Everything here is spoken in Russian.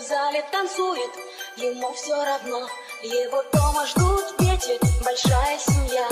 в зале танцует, ему все равно. Его дома ждут дети, большая семья.